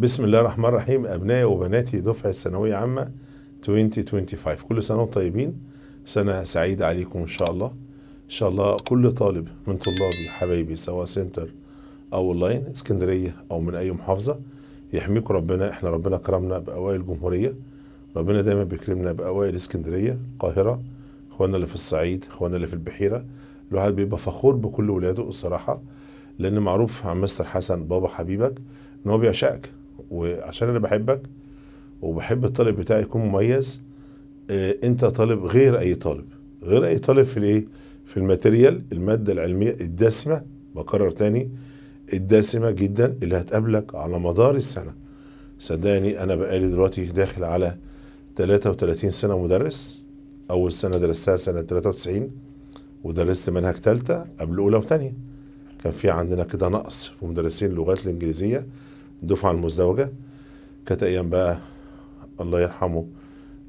بسم الله الرحمن الرحيم. أبنائي وبناتي دفعة ثانوية عامة 2025 كل سنة وأنتم طيبين؟ سنة سعيدة عليكم إن شاء الله. إن شاء الله كل طالب من طلابي حبايبي سواء center أو أونلاين اسكندرية أو من أي محافظة يحميكم ربنا. إحنا ربنا كرمنا بأوائل الجمهورية. ربنا دايما بيكرمنا بأوائل اسكندرية القاهرة إخواننا اللي في الصعيد إخواننا اللي في البحيرة. الواحد بيبقى فخور بكل ولاده الصراحة لأن معروف عن مستر حسن بابا حبيبك إن هو بيعشقك. وعشان أنا بحبك وبحب الطالب بتاعي يكون مميز آه، انت طالب غير اي طالب. غير اي طالب في الايه؟ في ال material المادة العلمية الدسمة بكرر تاني الدسمة جدا اللي هتقابلك على مدار السنة. صدقني أنا بقالي دلوقتي داخل على 33 سنة مدرس. أول سنة درستها سنة 93 ودرست منهج ثالثه قبل أولى وثانيه كان في عندنا كده نقص في مدرسين اللغات الإنجليزية. الدفعه المزدوجة. كانت أيام بقى الله يرحمه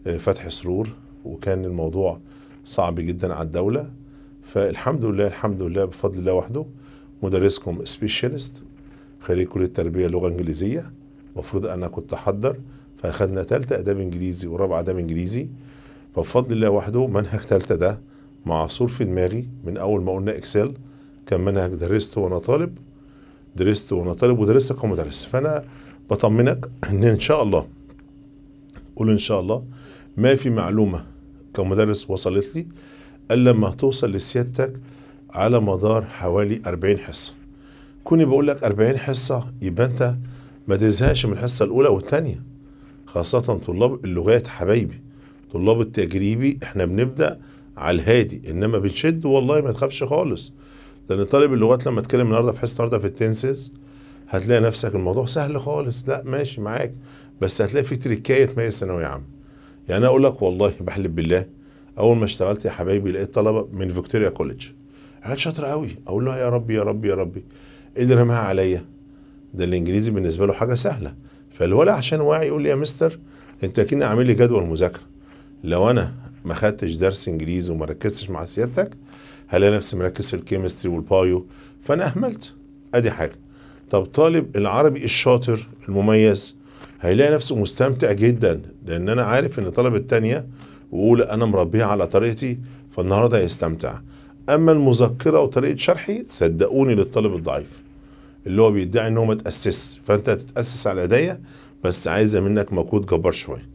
آه، فتحي سرور وكان الموضوع صعب جدا على الدولة. فالحمد لله الحمد لله بفضل الله وحده مدرسكم سبيشالست خريج كلية التربية لغة إنجليزية. المفروض أنا كنت أحضر فأخدنا تالتة آداب إنجليزي ورابعة آداب إنجليزي. فبفضل الله وحده منهج تالتة ده معصور في دماغي من أول ما قلنا إكسل كان منهج درسته وأنا طالب. درسته وأنا طالب ودرسته كمدرس. فأنا بطمنك إن إن شاء الله قول إن شاء الله ما في معلومة كمدرس وصلت لي إلا لما توصل لسيادتك على مدار حوالي 40 حصة. كوني بقول لك 40 حصة يبقى أنت ما تزهقش من الحصة الأولى والثانيه خاصة طلاب اللغات حبايبي طلاب التجريبي إحنا بنبدأ على الهادي إنما بنشد والله ما تخافش خالص. لأن طالب اللغات لما اتكلم النهارده في حصة النهارده في التنسز هتلاقي نفسك الموضوع سهل خالص. لا ماشي معاك بس هتلاقي في تريكاية تميز ثانويه عامة. يعني أنا أقول لك والله بحلف بالله أول ما اشتغلت يا حبايبي لقيت طلبة من فيكتوريا كوليدج. عيال شاطرة قوي. أقول له يا ربي يا ربي يا ربي. إيه اللي رماها عليا؟ ده الإنجليزي بالنسبة له حاجة سهلة. فالولد عشان واعي يقول لي يا مستر أنت كنت عامل لي جدول مذاكرة. لو أنا ما خدتش درس إنجليزي وما ركزتش مع سيادتك هلاقي نفسي مركز في ال chemistry وال bio؟ فأنا أهملت. أدي حاجة. طب طالب العربي الشاطر المميز هيلاقي نفسه مستمتع جدا لأن أنا عارف إن طلب التانية واولى أنا مربيها على طريقتي فالنهاردة هيستمتع. أما المذكرة وطريقة شرحي صدقوني للطالب الضعيف اللي هو بيدعي إن هو ما تاسس فأنت هتتأسس على إيديا بس عايزة منك مجهود جبار شوية.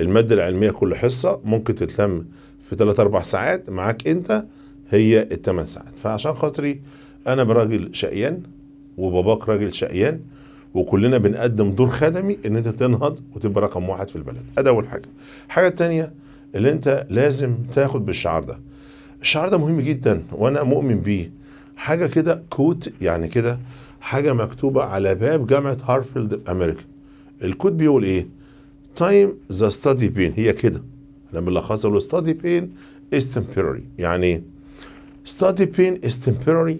المادة العلمية كل حصة ممكن تتلم في 3 4 ساعات معاك أنت هي الثمان ساعات. فعشان خاطري أنا براجل شقيان وباباك راجل شقيان وكلنا بنقدم دور خدمي إن أنت تنهض وتبقى رقم واحد في البلد. أدي أول حاجة. الحاجة التانية اللي أنت لازم تاخد بالشعار ده. الشعار ده مهم جدا وأنا مؤمن بيه. حاجة كده quote يعني كده حاجة مكتوبة على باب جامعة هارفارد في أمريكا. ال quote بيقول إيه؟ time the study pain هي كده. لما بنلخصها له study pain is temporary. يعني إيه؟ Study pain is temporary.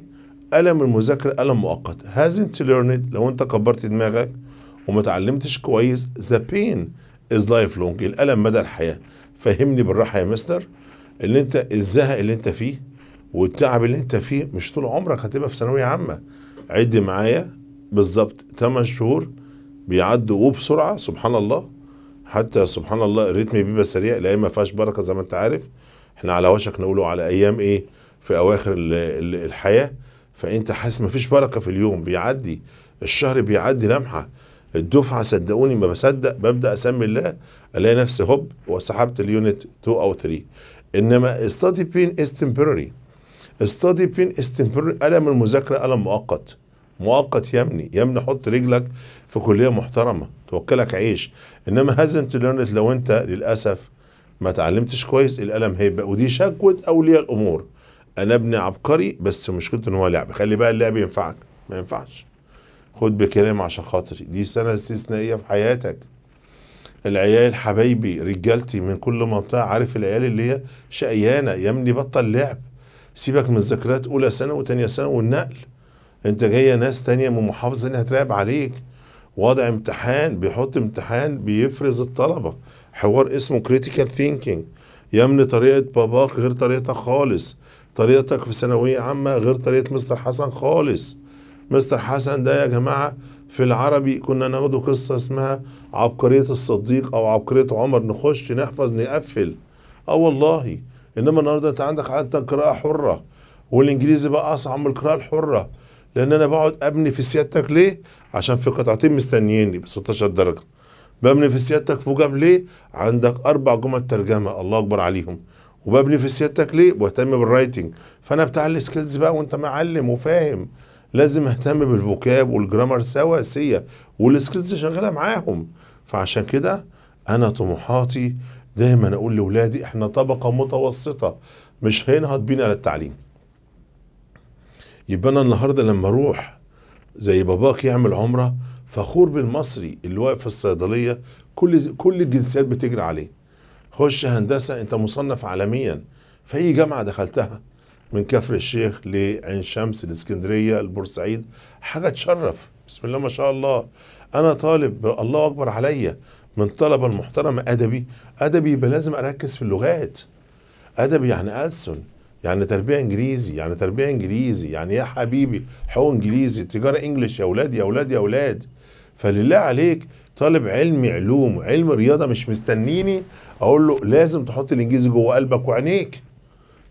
ألم المذاكرة ألم مؤقت. hasn't learned. لو أنت كبرت دماغك وما اتعلمتش كويس the pain is lifelong. الألم مدى الحياة. فهمني بالراحة يا مستر. ان أنت الزهق اللي أنت فيه والتعب اللي أنت فيه مش طول عمرك هتبقى في ثانوية عامة. عد معايا. بالظبط 8 شهور بيعدوا وبسرعة. سبحان الله حتى سبحان الله الريتم بيبقى سريع الأيام ما فيهاش بركة زي ما أنت عارف. إحنا على وشك نقوله على أيام إيه؟ في أواخر ال- ال- الحياة فأنت حاسس مفيش بركة في اليوم. بيعدي الشهر بيعدي لمحة. الدفعة صدقوني ما بصدق ببدأ أسمي الله ألاقي نفسي هوب وسحبت اليونت 2 أو 3 إنما study pain is temporary. study pain ألم المذاكرة؟ ألم مؤقت. مؤقت يا ابني حط رجلك في كلية محترمة توكلك عيش. إنما learned لو أنت للأسف ما تعلمتش كويس الألم هيبقى. ودي شكوى أولياء الأمور. أنا ابني عبقري بس مشكلته إن هو لعب. خلي بقى اللعب ينفعك. ما ينفعش. خد بكلامي عشان خاطري. دي سنة استثنائية في حياتك. العيال حبايبي رجالتي من كل منطقة عارف العيال اللي هي شقيانة. يا ابني بطل لعب. سيبك من الذكريات أولى سنة وتانية سنة والنقل. أنت جاية ناس تانية من محافظة تانية هتراقب عليك. واضع امتحان بيحط امتحان بيفرز الطلبة. حوار اسمه critical thinking يا ابني طريقة باباك غير طريقتك خالص. طريقتك في ثانوية عامة غير طريقة مستر حسن خالص. مستر حسن ده يا جماعة في العربي كنا ناخده قصة اسمها عبقرية الصديق أو عبقرية عمر نخش نحفظ نقفل. آه والله. إنما النهارده أنت عندك عندك قراءة حرة والإنجليزي بقى أصعب من القراءة الحرة. لأن أنا بقعد أبني في سيادتك ليه؟ عشان في قطعتين مستنييني ب 16 درجة. ببني في سيادتك فوجاب ليه؟ عندك أربع جمل ترجمة الله أكبر عليهم. وببني في سيادتك ليه؟ بهتم بال writing فأنا بتاع ال skills بقى وأنت معلم وفاهم. لازم أهتم بال vocab وال grammar سواسية وال skills شغالة معاهم. فعشان كده أنا طموحاتي دايما أقول لأولادي إحنا طبقة متوسطة. مش هينهض بينا إلا التعليم يبقى أنا النهارده لما أروح زي باباك يعمل عمرة فخور بالمصري اللي واقف في الصيدلية كل كل الجنسيات بتجري عليه. خش هندسة أنت مصنف عالميا. في اي جامعة دخلتها من كفر الشيخ لعين شمس الاسكندريه البورسعيد حاجة تشرف. بسم الله ما شاء الله. أنا طالب الله أكبر عليا من طلبة المحترمة. أدبي أدبي يبقى لازم أركز في اللغات. أدبي يعني ألسن يعني تربية إنجليزي يعني تربية إنجليزي يعني يا حبيبي حقوق إنجليزي تجارة إنجليش يا أولاد يا أولاد يا أولاد. فلله عليك طالب علمي علوم علم رياضة مش مستنيني أقول له لازم تحط الإنجليزي جوه قلبك وعينيك.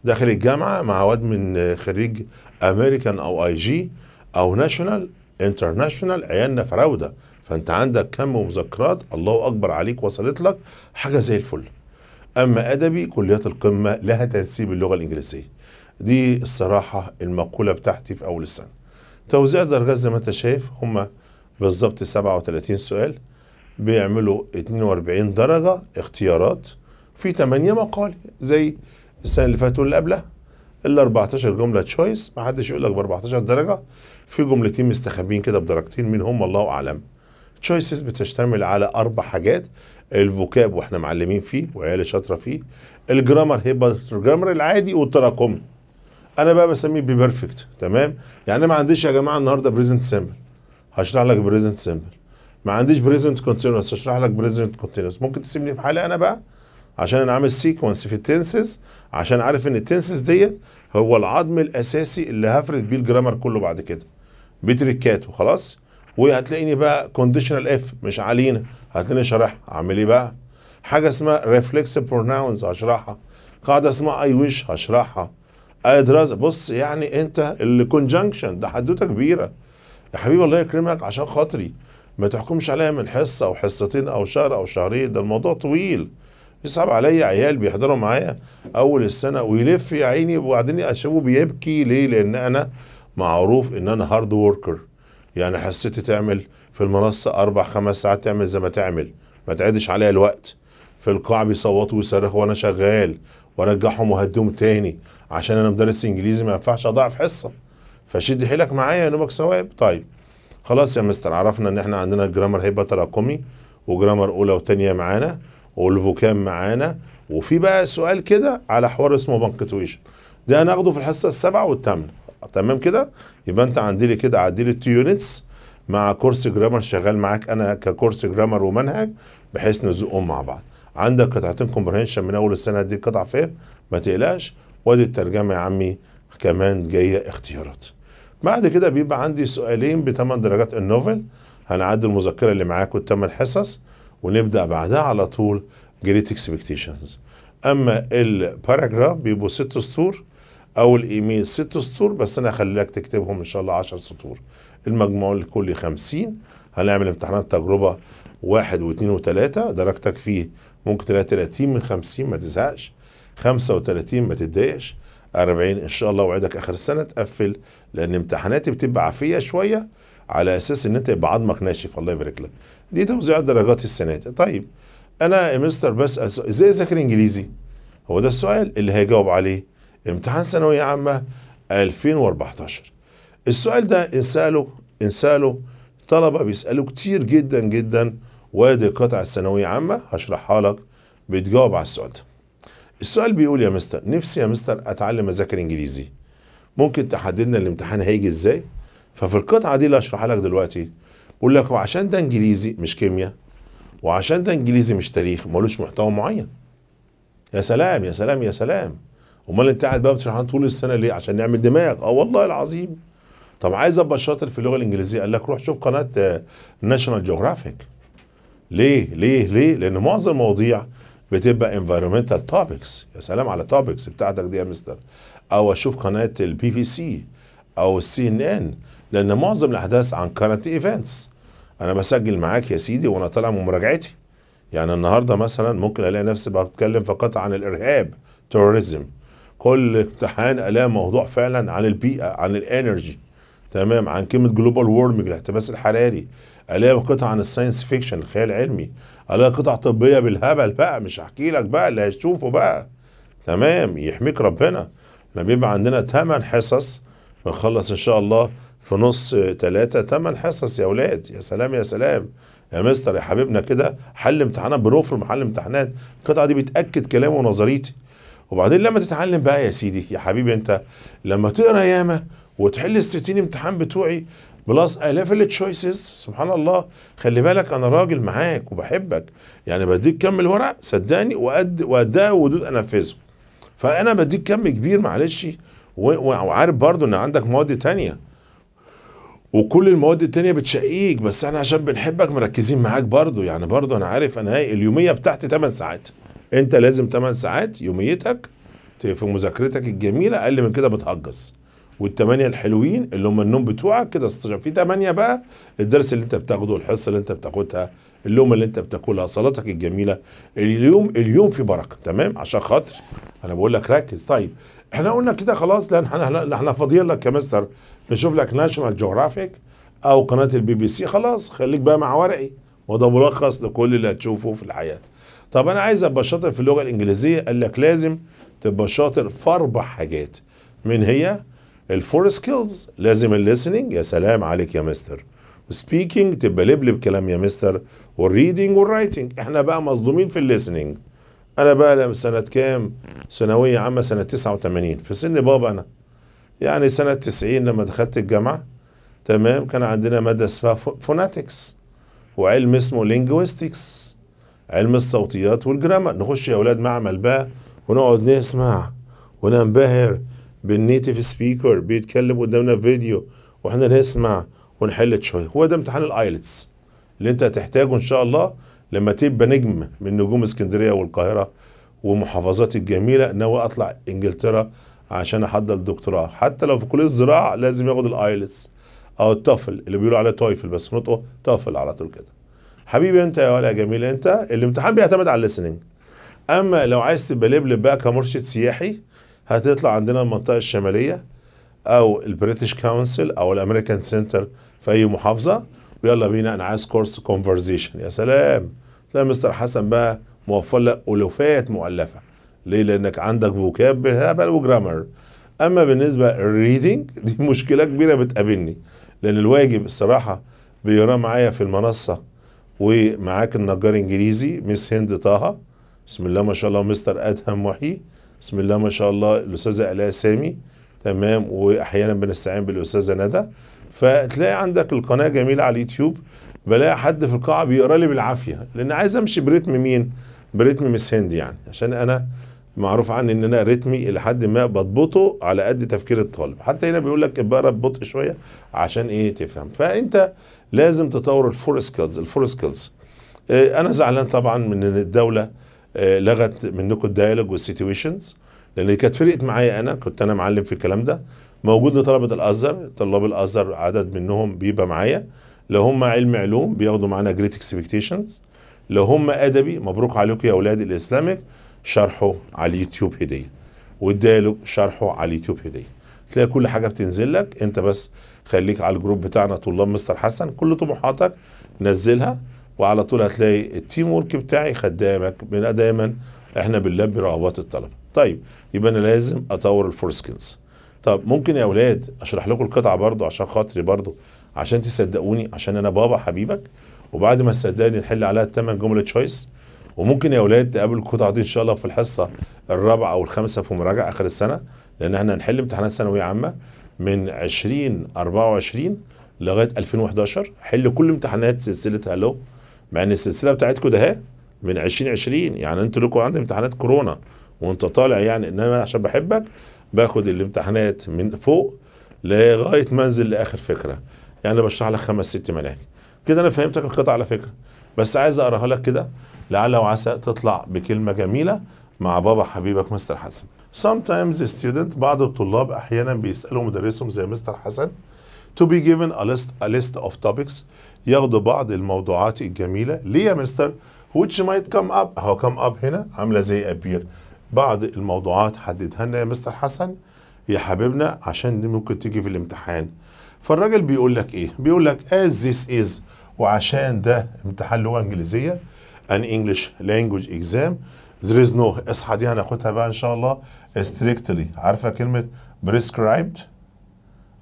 داخل الجامعة مع واد من خريج أمريكان أو IG أو national international عيالنا فراوده فأنت عندك كم مذكرات؟ الله أكبر عليك وصلت لك حاجة زي الفل. أما أدبي كليات القمة لها تنسيب اللغة الإنجليزية. دي الصراحة المقولة بتاعتي في أول السنة. توزيع الدرجات زي ما أنت شايف هم بالظبط 37 سؤال بيعملوا 42 درجة اختيارات في 8 مقال زي السنة اللي فاتت واللي قبلها ال 14 جملة choice ما حدش يقول لك ب 14 درجة في جملتين مستخبين كده بدرجتين مين هم الله أعلم. choices بتشتمل على أربع حاجات ال vocab وإحنا معلمين فيه وعيالي شاطرة فيه ال grammar هيبقى ال grammar العادي والتراكمي أنا بقى بسميه perfect تمام؟ يعني أنا ما عنديش يا جماعة النهارده present simple هشرح لك present simple ما عنديش present continuous هشرح لك present continuous ممكن تسيبني في حالي أنا بقى؟ عشان أنا عامل sequence في ال tenses عشان عارف إن ال tenses ديت هو العظم الأساسي اللي هفرد بيه ال grammar كله بعد كده. بتريكاته خلاص؟ وهتلاقيني بقى conditional if مش علينا. هتلاقيني شارحها. أعمل إيه بقى؟ حاجة اسمها reflexive pronouns هشرحها. قاعدة اسمها I wish هشرحها. اي دراسه بص يعني أنت ال conjunction ده حدوتة كبيرة. يا حبيبي الله يكرمك عشان خاطري. ما تحكمش عليا من حصة أو حصتين أو شهر أو شهرين ده الموضوع طويل. يصعب عليا عيال بيحضروا معايا أول السنة ويلف يا عيني وبعدين اشوفه بيبكي. ليه؟ لأن أنا معروف إن أنا hard worker يعني حصتي تعمل في المنصة أربع خمس ساعات تعمل زي ما تعمل. ما تعدش عليا الوقت. في القاعة بيصوتوا ويصرخوا وأنا شغال. وأرجعهم وأهديهم تاني. عشان أنا مدرس إنجليزي ما ينفعش أضيع في حصة. فشد حيلك معايا ينوبك ثواب. طيب خلاص يا مستر عرفنا إن إحنا عندنا ال grammar هيبقى تراكمي و grammar أولى وثانيه معانا وال vocab معانا وفي بقى سؤال كده على حوار اسمه punctuation ده هناخده في الحصة السابعة والثامنة. تمام كده؟ يبقى أنت عندي لي كده عدي لي ال two units مع كورس grammar شغال معاك أنا ككورس grammar ومنهج بحيث نزقهم مع بعض. عندك قطعتين comprehension من أول السنة دي قطع فهم ما تقلقش. وادي الترجمة يا عمي كمان جاية اختيارات. بعد كده بيبقى عندي سؤالين بثمان درجات ال novel. هنعدي المذكرة اللي معاك والثمان حصص ونبدأ بعدها على طول Great Expectations أما ال paragraph بيبقوا ست سطور أو الإيميل ست سطور بس أنا هخليك تكتبهم إن شاء الله 10 سطور. المجموع الكلي 50 هنعمل امتحانات تجربة واحد واثنين وثلاثة. درجتك فيه ممكن تلاقي 30 من 50 ما تزهقش. 35 ما تتضايقش. 40 إن شاء الله وعدك آخر السنة تقفل لأن امتحاناتي بتبقى عافية شوية على أساس إن أنت يبقى عظمك ناشف. الله يبارك لك. دي توزيع درجات السنة دي طيب أنا يا مستر بس إزاي أذاكر إنجليزي؟ هو ده السؤال اللي هيجاوب عليه. امتحان ثانوية عامة 2014 السؤال ده إنساله إنساله طلبة بيسالوا كتير جدا جدا. وادي قطعه ثانويه عامة هشرحها لك بتجاوب على السؤال ده. السؤال بيقول يا مستر نفسي يا مستر أتعلم أذاكر إنجليزي. ممكن تحددنا الامتحان هيجي إزاي؟ ففي القطعة دي اللي هشرحها لك دلوقتي بقول لك وعشان ده إنجليزي مش كيمياء وعشان ده إنجليزي مش تاريخ ملوش محتوى معين. يا سلام يا سلام يا سلام. أمال أنت قاعد بقى بتشرح طول السنة ليه؟ عشان نعمل دماغ. آه والله العظيم. طب عايز أبقى شاطر في اللغة الإنجليزية؟ قال لك روح شوف قناة National Geographic ليه؟ ليه؟ ليه؟ لأن معظم المواضيع بتبقى environmental topics. يا سلام على topics بتاعتك دي يا مستر. أو أشوف قناة البي بي سي أو ال CNN لأن معظم الأحداث عن current events. أنا بسجل معاك يا سيدي وأنا طالع من مراجعتي. يعني النهارده مثلا ممكن ألاقي نفسي بتكلم فقط عن الإرهاب terrorism كل امتحان ألاقي موضوع فعلا عن البيئه عن ال energy تمام؟ عن كلمة global warming الاحتباس الحراري. ألاقي قطع عن ال science fiction الخيال العلمي الاقي قطع طبية بالهبل بقى مش هحكي لك بقى اللي هتشوفه بقى. تمام يحميك ربنا. لما بيبقى عندنا 8 حصص بنخلص إن شاء الله في نص ثلاثة تمن حصص. يا ولاد يا سلام يا سلام. يا مستر يا حبيبنا كده حل امتحانات بروفر حل امتحانات. القطعة دي بتأكد كلامي ونظريتي. وبعدين لما تتعلم بقى يا سيدي يا حبيبي انت لما تقرأ ياما وتحل ال 60 امتحان بتوعي plus آلاف ال choices سبحان الله. خلي بالك أنا راجل معاك وبحبك. يعني بديك كم الورق؟ صدقني وقد وقدها ودود أنفذه. فأنا بديك كم كبير معلش. وعارف برضو إن عندك مواد تانية. وكل المواد التانية بتشقيك بس إحنا عشان بنحبك مركزين معاك برضو يعني برضو أنا عارف أنا هاي اليومية بتاعتي 8 ساعات. أنت لازم 8 ساعات يوميتك في مذاكرتك الجميلة أقل من كده بتهجص. والثمانية الحلوين اللي هم النوم بتوعك كده 16 في 8 بقى الدرس اللي انت بتاخده الحصة اللي انت بتاخدها اللومة اللي انت بتاكلها صلاتك الجميلة. اليوم اليوم في بركة تمام؟ عشان خاطر أنا بقول لك ركز. طيب إحنا قلنا كده خلاص لأن إحنا إحنا فاضيين لك يا مستر. نشوف لك National Geographic أو قناة البي بي سي خلاص خليك بقى مع ورقي وده ملخص لكل اللي هتشوفه في الحياة. طب أنا عايز أبقى شاطر في اللغة الإنجليزية قال لك لازم تبقى شاطر في أربع حاجات. من هي؟ ال four skills لازم ال listening يا سلام عليك يا مستر speaking تبقى لبلب كلام يا مستر وال reading وال writing إحنا بقى مصدومين في ال listening أنا بقى سنة كام؟ ثانوية عامة سنة 89 في سن بابا أنا. يعني سنة 90 لما دخلت الجامعة. تمام؟ كان عندنا مادة اسمها phonetics وعلم اسمه linguistics علم الصوتيات وال grammar. نخش يا أولاد معمل بقى ونقعد نسمع وننبهر. بال native speaker بيتكلم قدامنا فيديو وإحنا نسمع ونحل شوية. هو ده امتحان ال IELTS اللي انت هتحتاجه إن شاء الله لما تبقى نجم من نجوم اسكندرية والقاهرة ومحافظات الجميلة ناوي أطلع إنجلترا عشان أحضر دكتوراه حتى لو في كلية الزراعة لازم ياخد ال IELTS أو ال TOEFL اللي بيقولوا عليه TOEFL بس نطقه TOEFL على طول كده. حبيبي أنت يا ولا جميل أنت الامتحان بيعتمد على ال listening أما لو عايز تبقى لبلب بقى كمرشد سياحي هتطلع عندنا المنطقة الشمالية أو ال British Council أو ال American Center في أي محافظة. ويلا بينا أنا عايز كورس conversation يا سلام! تلاقي مستر حسن بقى موفر لك ألوفات مؤلفة. ليه؟ لأنك عندك vocab بهبل و grammar أما بالنسبة لل reading دي مشكلة كبيرة بتقابلني. لأن الواجب الصراحة بيقرا معايا في المنصة ومعاك النجار إنجليزي مس هند طه. بسم الله ما شاء الله مستر أدهم محي بسم الله ما شاء الله الاستاذه الاء سامي. تمام؟ وأحيانا بنستعين بالاستاذه ندى. فتلاقي عندك القناة جميلة على اليوتيوب بلاقي حد في القاعة بيقرأ لي بالعافية. لأن عايز أمشي ب rhythm مين؟ ب rhythm مس هند يعني. عشان أنا معروف عني إن أنا رتمي إلى حد ما بضبطه على قد تفكير الطالب. حتى هنا بيقول لك بقرا ببطء شوية عشان إيه تفهم. فأنت لازم تطور ال four skills ال four skills. أنا زعلان طبعا من الدولة لغت منكم ال dialogue وال situations لأن كانت فرقت معايا أنا كنت أنا معلم في الكلام ده. موجود لطلبة الأزهر طلاب الأزهر عدد منهم بيبقى معايا. لو هم علم علوم بياخدوا معانا Great Expectations لو هم أدبي مبروك عليكم يا أولاد الاسلامك شرحه على اليوتيوب هدية. وال dialogue شرحه على اليوتيوب هدية. تلاقي كل حاجة بتنزل لك. أنت بس خليك على ال group بتاعنا طلاب مستر حسن. كل طموحاتك نزلها. وعلى طول هتلاقي ال teamwork بتاعي خدامك من دايما إحنا بنلبي رغبات الطلبة. طيب يبقى أنا لازم أطور ال four skills طب ممكن يا أولاد أشرح لكم القطعة برضو عشان خاطري برضو عشان تصدقوني عشان أنا بابا حبيبك وبعد ما تصدقني نحل عليها الثمان جملة choice وممكن يا أولاد تقابلوا القطعة دي إن شاء الله في الحصة الرابعة أو الخامسة في مراجعة آخر السنة لأن إحنا هنحل امتحانات ثانوية عامة من 2024 لغاية 2011 حل كل امتحانات سلسلة Hello مع إن السلسلة بتاعتكم ده من 2020 يعني أنتوا لكم عندي امتحانات كورونا وأنت طالع يعني انما عشان بحبك باخد الامتحانات من فوق لغاية ما أنزل لآخر فكرة. يعني بشرح لك خمس ست مناهج. كده أنا فهمتك القطعة على فكرة. بس عايز أقراها لك كده لعل وعسى تطلع بكلمة جميلة مع بابا حبيبك مستر حسن. Sometimes student بعض الطلاب أحيانا بيسألوا مدرسهم زي مستر حسن to be given a list, a list of topics. ياخدوا بعض الموضوعات الجميلة. ليه يا مستر؟ which might come up. هو come up هنا؟ عاملة زي appear. بعض الموضوعات حددها لنا يا مستر حسن. يا حبيبنا عشان دي ممكن تيجي في الامتحان. فالراجل بيقول لك إيه؟ بيقول لك as this is. وعشان ده امتحان لغة إنجليزية. an English language exam. There is no. اصحى دي هناخدها بقى إن شاء الله. strictly. عارفة كلمة prescribed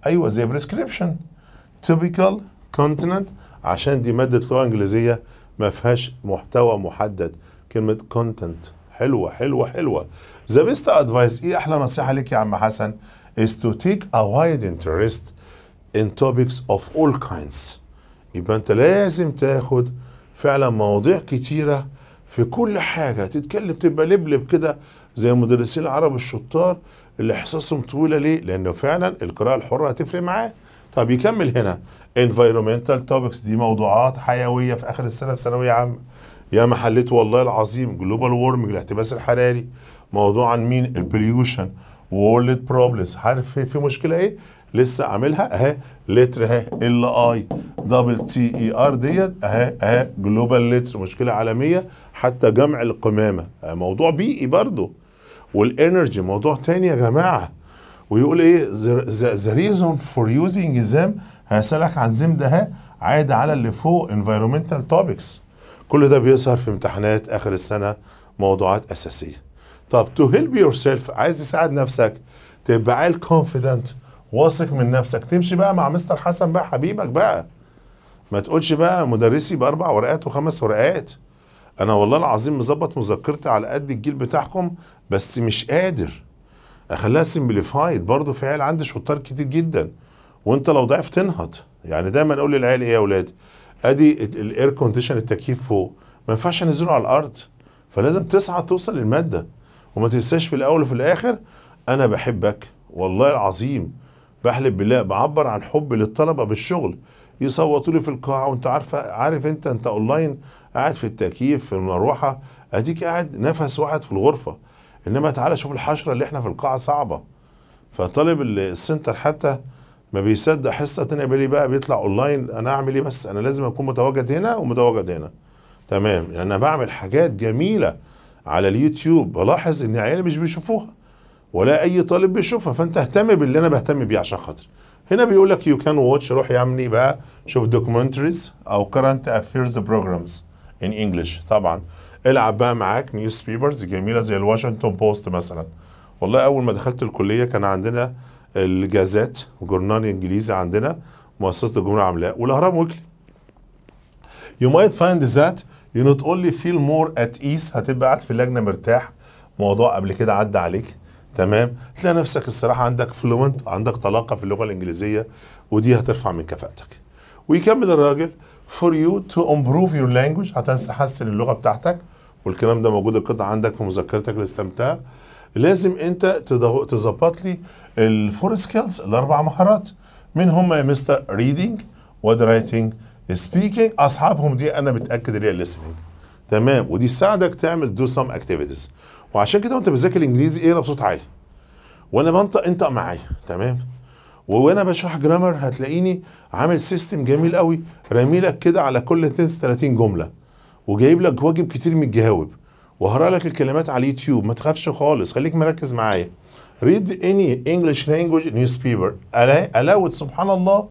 أيوه زي prescription typical content عشان دي مادة لغة إنجليزية ما فيهاش محتوى محدد. كلمة content حلوة حلوة حلوة. the best advice إيه أحلى نصيحة ليك يا عم حسن؟ Is to take a wide interest in topics of all kinds. يبقى أنت لازم تاخد فعلا مواضيع كتيرة في كل حاجة. تتكلم تبقى لبلب كده زي مدرسين العرب الشطار اللي إحساسهم طويلة ليه؟ لأنه فعلا القراءة الحرة هتفرق معاه. طب يكمل هنا environmental topics دي موضوعات حيوية في آخر السنة في ثانوية عامة. يا ما حليت والله العظيم global warming الاحتباس الحراري موضوع عن مين؟ ال pollution و world problems عارف في مشكلة إيه؟ لسه عاملها أهي litter أهي L I double T E R ديت أهي أهي global litter مشكلة عالمية حتى جمع القمامة موضوع بيئي برضه وال energy موضوع تاني يا جماعة. ويقول إيه؟ the reason for using them هسألك عن them ده عاد على اللي فوق environmental topics. كل ده بيظهر في امتحانات آخر السنة موضوعات أساسية. طب to help yourself عايز تساعد نفسك تبقى عيل confident واثق من نفسك تمشي بقى مع مستر حسن بقى حبيبك بقى. ما تقولش بقى مدرسي بأربع ورقات وخمس ورقات. أنا والله العظيم مظبط مذكرتي على قد الجيل بتاعكم بس مش قادر. أخليها simplified برضه في عيال عندي شطار كتير جدا. وأنت لو ضعف تنهض. يعني دايما أقول للعيال إيه يا أولاد أدي ال air condition التكييف فوق. ما ينفعش انزله على الأرض. فلازم تسعى توصل للمادة. وما تنساش في الأول وفي الآخر أنا بحبك. والله العظيم. بحلف بالله. بعبر عن حبي للطلبة بالشغل. يصوتوا لي في القاعة وأنت عارفه عارف أنت أنت اونلاين قاعد في التكييف في المروحة أديك قاعد نفس واحد في الغرفة. إنما تعالى شوف الحشرة اللي إحنا في القاعة صعبة. فطالب ال center حتى ما بيصدق حصة تانية بالي بقى بيطلع أونلاين أنا أعمل إيه بس؟ أنا لازم أكون متواجد هنا ومتواجد هنا. تمام. لأن أنا بعمل حاجات جميلة على اليوتيوب بلاحظ إن عيالي مش بيشوفوها ولا أي طالب بيشوفها فأنت اهتم باللي أنا بهتم بيه عشان خاطر. هنا بيقول لك you can watch روح يا بقى شوف documentaries أو current affairs programs in English طبعا. العب بقى معاك newspapers جميلة زي الواشنطن بوست مثلا. والله أول ما دخلت الكلية كان عندنا الجازيت جورنال إنجليزي عندنا مؤسسة الجمهورية عاملاه. والأهرام ويكلي. You might find that you not only feel more at ease هتبقى قاعد في اللجنه مرتاح. موضوع قبل كده عدى عليك. تمام؟ تلاقي نفسك الصراحة عندك فلوينت عندك طلاقة في اللغة الإنجليزية ودي هترفع من كفاءتك. ويكمل الراجل. For you to improve your language هتحسن اللغة بتاعتك. والكلام ده موجود القطع عندك في مذكرتك الاستمتاع. لازم انت تظبط لي ال four skills الأربع مهارات. من هم يا مستر reading واد writing speaking أصحابهم دي أنا متأكد اللي هي listening. تمام؟ ودي تساعدك تعمل do some activities وعشان كده وأنت بتذاكر الانجليزي إيه؟ بصوت عالي. وأنا بنطق انطق معايا. تمام؟ وأنا بشرح grammar هتلاقيني عامل system جميل قوي رامي لك كده على كل tense 30 جملة وجايب لك واجب كتير الجواب وهقرا لك الكلمات على اليوتيوب ما تخافش خالص خليك مركز معايا. Read any English language newspaper. allowed سبحان الله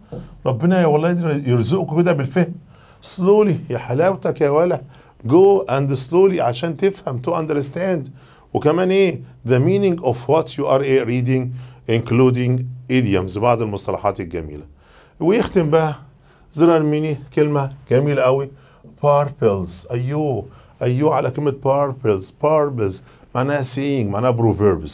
ربنا يا والله يرزقكم كده بالفهم. Slowly يا حلاوتك يا ولا. Go and slowly عشان تفهم to understand. وكمان إيه؟ The meaning of what you are reading. Including idioms. بعض المصطلحات الجميلة. ويختم بقى زرار ميني كلمة جميلة قوي purples. أيوه أيوه على كلمة purples. Purples معناها saying معناها proverbs.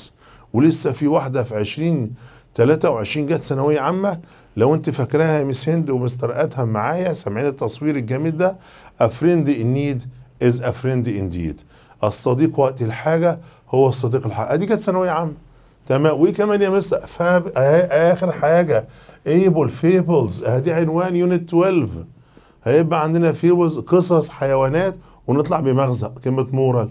ولسه في واحدة في 20 23 جت ثانوية عامة. لو أنت فاكراها يا مس هند ومستر أدهم معايا سامعين التصوير الجميل ده a friend in need is a friend indeed. الصديق وقت الحاجة هو الصديق الحق. دي كانت ثانوية عامة. تمام. وكمان يا مستر آخر حاجة ايبل fables ادي عنوان unit 12 هيبقى عندنا fables قصص حيوانات ونطلع بمغزى كلمة moral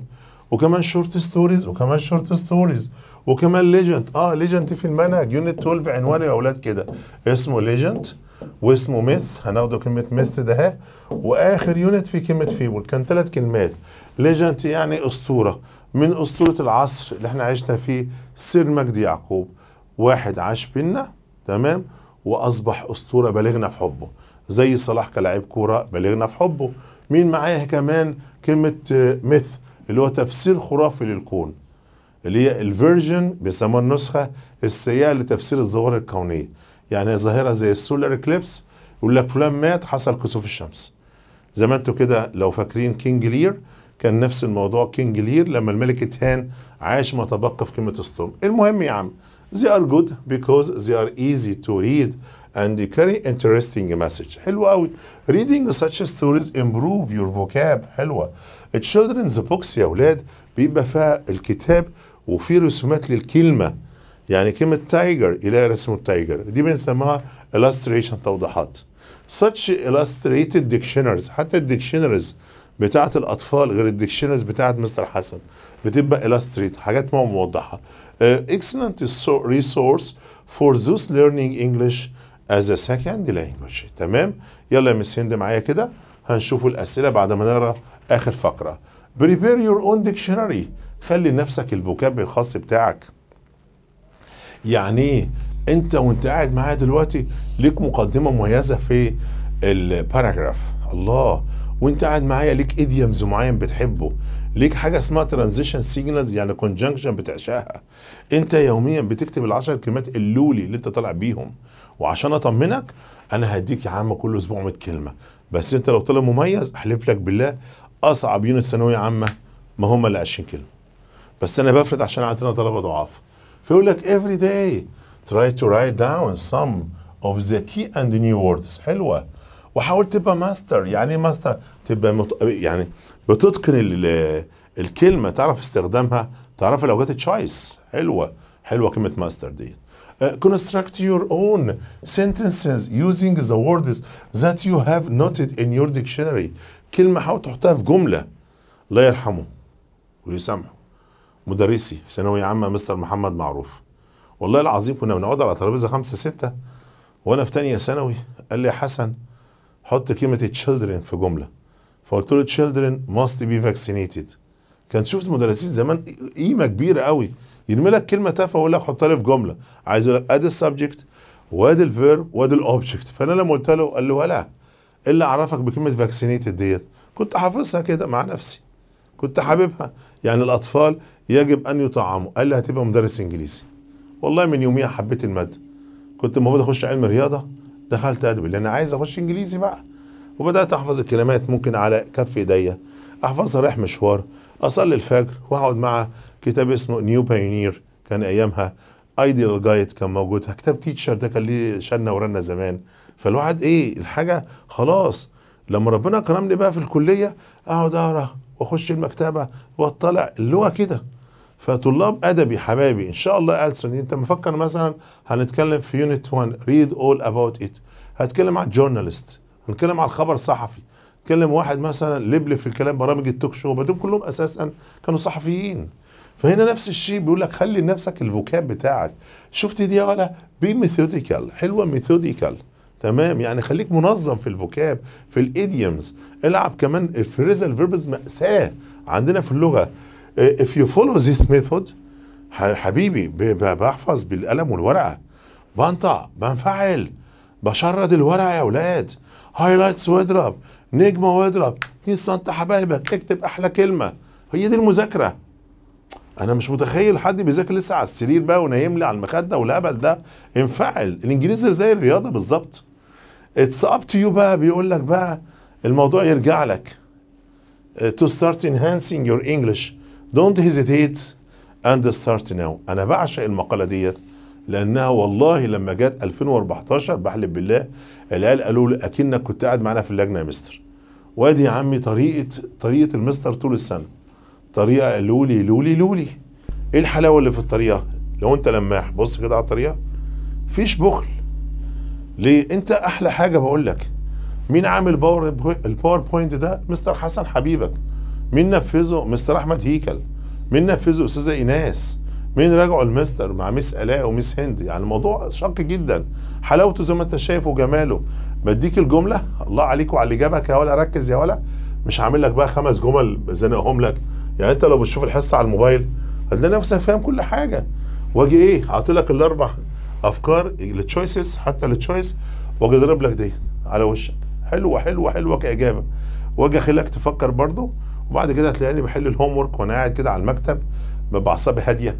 وكمان short stories وكمان short stories وكمان legend آه legend في المنهج unit 12 عنوانه يا أولاد كده. اسمه legend واسمه myth هناخده كلمة myth ده وآخر unit في كلمة fable كان ثلاث كلمات. legend يعني أسطورة. من أسطورة العصر اللي إحنا عشنا فيه سير مجدي يعقوب. واحد عاش بينا تمام؟ وأصبح أسطورة بلغنا في حبه. زي صلاح كلاعب كورة بلغنا في حبه. مين معايا كمان كلمة آه، myth اللي هو تفسير خرافي للكون. اللي هي ال version بيسموها النسخة السيئة لتفسير الظواهر الكونية. يعني ظاهرة زي ال solar eclipse يقول لك فلان مات حصل كسوف الشمس. زي ما أنتوا كده لو فاكرين King Lear كان نفس الموضوع King Lear لما الملك إتهان عاش ما تبقى في كلمة storm المهم يا عم they are good because they are easy to read and carry interesting message. حلو قوي. Reading such stories improve your vocab. حلوة. Children's books يا أولاد بيبقى فيها الكتاب وفيه رسومات للكلمة يعني كلمة tiger إلى رسم ال tiger دي بنسميها illustration توضيحات. Such illustrated dictionaries حتى ال dictionaries بتاعت الأطفال غير ال dictionaries بتاعت مستر حسن بتبقى illustrated حاجات ما موضحة. Uh, excellent so- resource for those learning English as a second language. تمام؟ يلا يا مس هند معايا كده؟ هنشوف الأسئلة بعد ما نقرأ آخر فقرة. Prepare your own dictionary. خلي لنفسك ال vocab الخاص بتاعك. يعني إيه انت وانت قاعد معايا دلوقتي ليك مقدمة مميزة في ال paragraph الله وانت قاعد معايا ليك idioms معين بتحبه. ليك حاجة اسمها transition signals يعني conjunction بتعشقها انت يوميا بتكتب العشر كلمات اللولي اللي انت طالع بيهم. وعشان أطمنك أنا هديك يا عم كل أسبوع 100 كلمة. بس انت لو طالع مميز أحلف لك بالله أصعب unit ثانوية عامة ما هم ال 20 كلمة. بس أنا بفرض عشان عندنا طلبه ضعاف. فيقول لك every day try to write down some of the key and new words. حلوة. وحاول تبقى ماستر يعني إيه ماستر تبقى مت... يعني بتتقن ال... الكلمة تعرف استخدامها تعرف لو جت choice حلوة. حلوة كلمة ماستر دي Uh, construct your own sentences using the words that you have noted in your dictionary. كلمة حاول تحطها في جملة. الله يرحمه ويسامحه. مدرسي في ثانوية عامة مستر محمد معروف. والله العظيم كنا بنقعد على ترابيزة خمسة ستة وأنا في تانية ثانوي قال لي يا حسن حط كلمة children في جملة. فقلت له children must be vaccinated. كان شفت مدرسين زمان قيمة كبيرة قوي. يرمي لك كلمة تافهة ويقول لك حطها لي في جملة. عايز يقول لك ادي ال subject وادي ال verb وادي ال object فأنا لما قلت له قال له ولا اللي عرفك بكلمة vaccinated ديت. كنت حافظها كده مع نفسي. كنت حاببها. يعني الأطفال يجب أن يطعموا. قال لي هتبقى مدرس إنجليزي. والله من يوميها حبيت المادة. كنت المفروض أخش علم رياضة. دخلت أدبي. لأن عايز أخش إنجليزي بقى. وبدأت أحفظ الكلمات ممكن على كف ايديا أحفظها رايح مشوار. أصلي الفجر وأقعد مع كتاب اسمه New Pioneer كان أيامها. Ideal Guide كان موجود. كتاب teacher ده كان ليه شنا ورنا زمان. فالواحد إيه الحاجة خلاص. لما ربنا كرمني بقى في الكلية أقعد أقرأ. وأخش المكتبة وأطلع اللي هو كده. فطلاب أدبي حبايبي إن شاء الله ألسن. أنت مفكر مثلا هنتكلم في unit 1 read all about it هتكلم على ال journalist هنتكلم على الخبر الصحفي. هنتكلم واحد مثلا لبلب في الكلام برامج التوك شو بدهم كلهم أساسا كانوا صحفيين. فهنا نفس الشيء بيقول لك خلي لنفسك ال vocab بتاعك. شفت دي ولا؟ be methodical حلوة methodical تمام؟ يعني خليك منظم في ال vocab في ال idioms العب كمان ال phrasal verbs مأساة. عندنا في اللغة if you follow this method حبيبي بحفظ بالقلم والورقة. بنطق بنفعل. بشرد الورقة يا أولاد. highlights واضرب. نجمة واضرب. 2 سم حبايبك اكتب أحلى كلمة. هي دي المذاكرة. أنا مش متخيل حد بيذاكر لسه على السرير بقى ونايم لي على المخدة والهبل ده. انفعل. الإنجليزي زي الرياضة بالظبط. it's up to you بقى. بيقول لك بقى الموضوع يرجع لك. To start enhancing your English. Don't hesitate and start now. أنا بعشق المقالة ديت لأنها والله لما جت 2014 بحلف بالله العيال قالوا لي أكنك كنت قاعد معانا في اللجنة يا مستر. وادي يا عمي طريقه طريقة المستر طول السنة. طريقة لولي لولي لولي. إيه الحلاوة اللي في الطريقة؟ لو أنت لماح بص كده على الطريقة. مفيش بخل. ليه؟ انت أحلى حاجة بقول لك. مين عامل power ال PowerPoint ده؟ مستر حسن حبيبك. مين نفذه؟ مستر أحمد هيكل. مين نفذه؟ أستاذة إيناس. مين راجعه؟ المستر مع ميس ألاء وميس هند؟ يعني الموضوع شاق جدا. حلاوته زي ما انت شايف وجماله. بديك الجملة؟ الله عليك وعلى اللي جابك يا ولا. ركز يا ولا. مش عامل لك بقى خمس جمل زنقهم لك. يعني انت لو بتشوف الحصة على الموبايل هتلاقي نفسك فاهم كل حاجة. واجي إيه؟ اعطي لك الأربع. أفكار ال choices حتى ال choice واجي اضرب لك دي على وشك. حلوة حلوة حلوة كإجابة. وأجي أخليك تفكر برضه وبعد كده هتلاقيني بحل ال homework وأنا قاعد كده على المكتب باعصابي هادية